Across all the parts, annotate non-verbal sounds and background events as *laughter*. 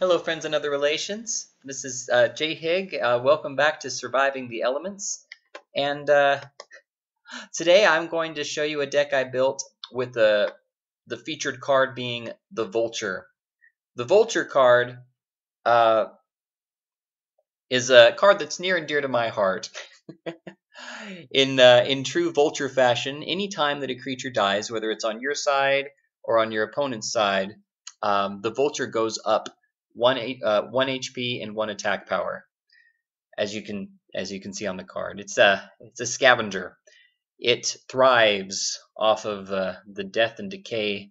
Hello, friends and other relations. This is uh, J-Hig. Uh, welcome back to Surviving the Elements. And uh, today I'm going to show you a deck I built with the, the featured card being the Vulture. The Vulture card uh, is a card that's near and dear to my heart. *laughs* in, uh, in true Vulture fashion, any time that a creature dies, whether it's on your side or on your opponent's side, um, the Vulture goes up one uh, one HP and one attack power, as you can as you can see on the card. It's a it's a scavenger. It thrives off of uh, the death and decay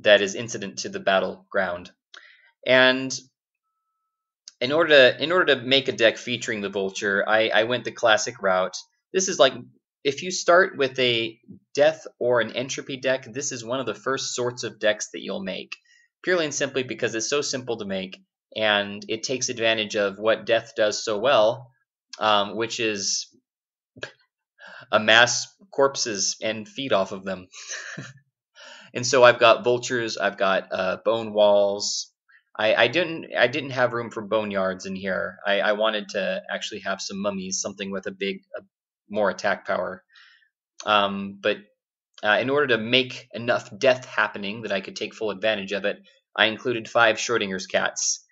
that is incident to the battleground, and in order to in order to make a deck featuring the vulture, I, I went the classic route. This is like if you start with a death or an entropy deck, this is one of the first sorts of decks that you'll make purely and simply because it's so simple to make and it takes advantage of what death does so well, um, which is amass corpses and feed off of them. *laughs* and so I've got vultures, I've got uh, bone walls. I, I, didn't I didn't have room for boneyards in here. I, I wanted to actually have some mummies, something with a big, a more attack power. Um, but uh, in order to make enough death happening that I could take full advantage of it, I included five Schrodinger's cats.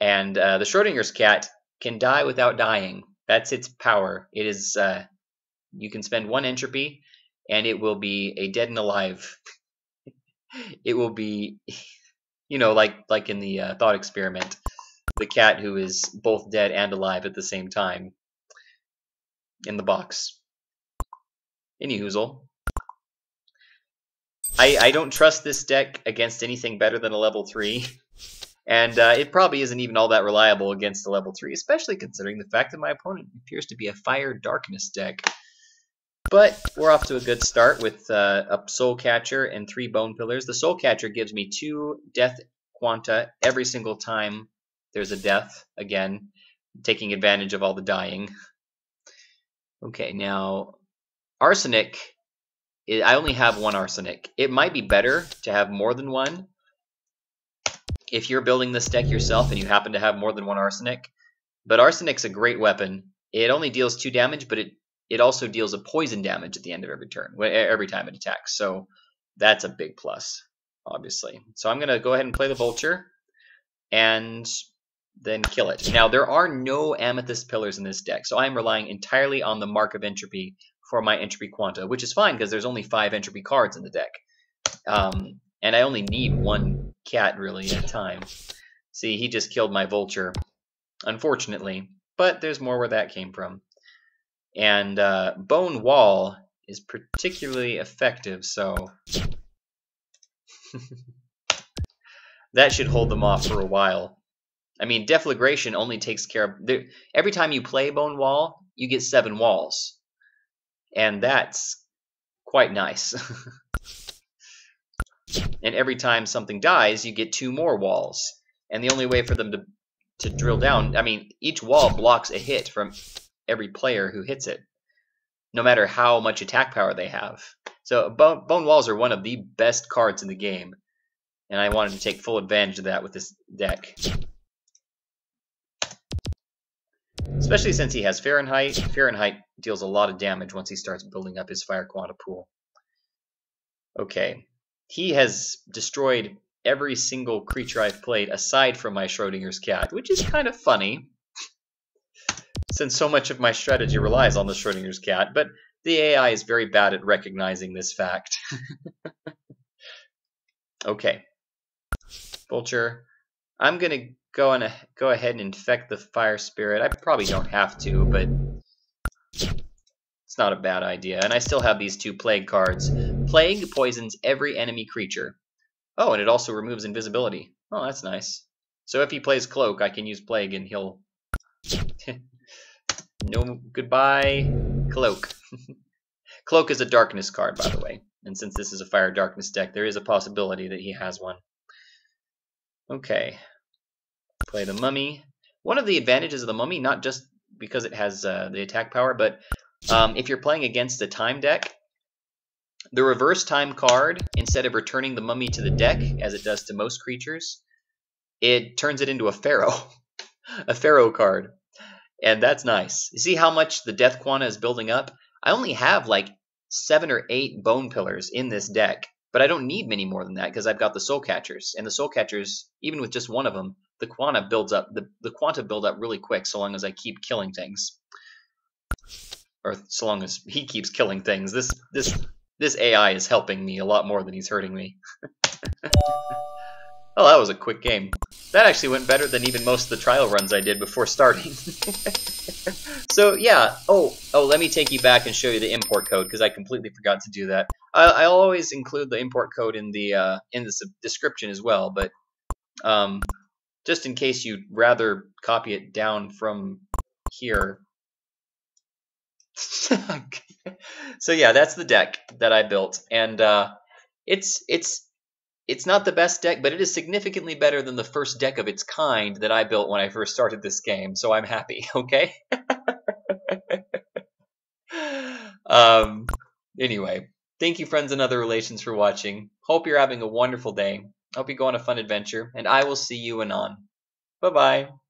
And uh, the Schrodinger's cat can die without dying. That's its power. It is, uh, you can spend one entropy and it will be a dead and alive. *laughs* it will be, *laughs* you know, like, like in the uh, thought experiment, the cat who is both dead and alive at the same time in the box. Any hoozle. I, I don't trust this deck against anything better than a level 3. And uh, it probably isn't even all that reliable against a level 3, especially considering the fact that my opponent appears to be a Fire Darkness deck. But we're off to a good start with uh, a Soul Catcher and three Bone Pillars. The Soul Catcher gives me two Death Quanta every single time there's a death, again, taking advantage of all the dying. Okay, now Arsenic I only have one arsenic. It might be better to have more than one. If you're building this deck yourself and you happen to have more than one arsenic, but arsenic's a great weapon. It only deals two damage, but it it also deals a poison damage at the end of every turn, every time it attacks. So that's a big plus, obviously. So I'm gonna go ahead and play the vulture, and then kill it. Now there are no amethyst pillars in this deck, so I'm relying entirely on the mark of entropy for my entropy quanta, which is fine because there's only five entropy cards in the deck. Um, and I only need one cat really at a time. See, he just killed my vulture, unfortunately. But there's more where that came from. And uh, Bone Wall is particularly effective, so *laughs* that should hold them off for a while. I mean, Deflagration only takes care of... Every time you play Bone Wall, you get seven walls and that's quite nice. *laughs* and every time something dies, you get two more walls. And the only way for them to, to drill down, I mean, each wall blocks a hit from every player who hits it, no matter how much attack power they have. So Bone, Bone Walls are one of the best cards in the game, and I wanted to take full advantage of that with this deck. Especially since he has Fahrenheit. Fahrenheit deals a lot of damage once he starts building up his Fire Quanta pool. Okay. He has destroyed every single creature I've played aside from my Schrodinger's cat, which is kind of funny since so much of my strategy relies on the Schrodinger's cat, but the AI is very bad at recognizing this fact. *laughs* okay. Vulture. I'm going to go and go ahead and infect the fire spirit. I probably don't have to, but it's not a bad idea. And I still have these two plague cards. Plague poisons every enemy creature. Oh, and it also removes invisibility. Oh, that's nice. So if he plays cloak, I can use plague and he'll *laughs* no goodbye cloak. *laughs* cloak is a darkness card, by the way. And since this is a fire darkness deck, there is a possibility that he has one. Okay, play the mummy. One of the advantages of the mummy, not just because it has uh, the attack power, but um, if you're playing against a time deck, the reverse time card, instead of returning the mummy to the deck, as it does to most creatures, it turns it into a pharaoh, *laughs* a pharaoh card, and that's nice. You see how much the Death Quanta is building up? I only have like seven or eight bone pillars in this deck, but I don't need many more than that because I've got the soul catchers, and the soul catchers, even with just one of them, the quanta builds up. The the quanta build up really quick so long as I keep killing things, or so long as he keeps killing things. This this this AI is helping me a lot more than he's hurting me. *laughs* oh, that was a quick game. That actually went better than even most of the trial runs I did before starting. *laughs* so yeah, oh, oh, let me take you back and show you the import code because I completely forgot to do that. I, will always include the import code in the uh, in the description as well, but um, just in case you'd rather copy it down from here. *laughs* so yeah, that's the deck that I built, and uh, it's it's it's not the best deck, but it is significantly better than the first deck of its kind that I built when I first started this game. So I'm happy. *laughs* Okay. *laughs* um. Anyway, thank you, friends and other relations, for watching. Hope you're having a wonderful day. Hope you go on a fun adventure, and I will see you anon. Bye bye.